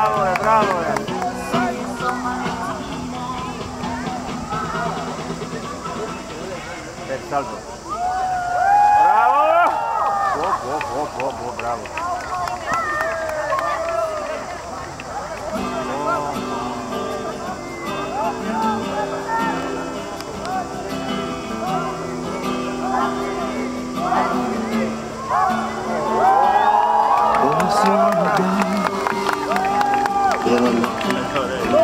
bravo, bravo. El salto. Bravo. Oh, oh, oh, bravo. Oh, 别问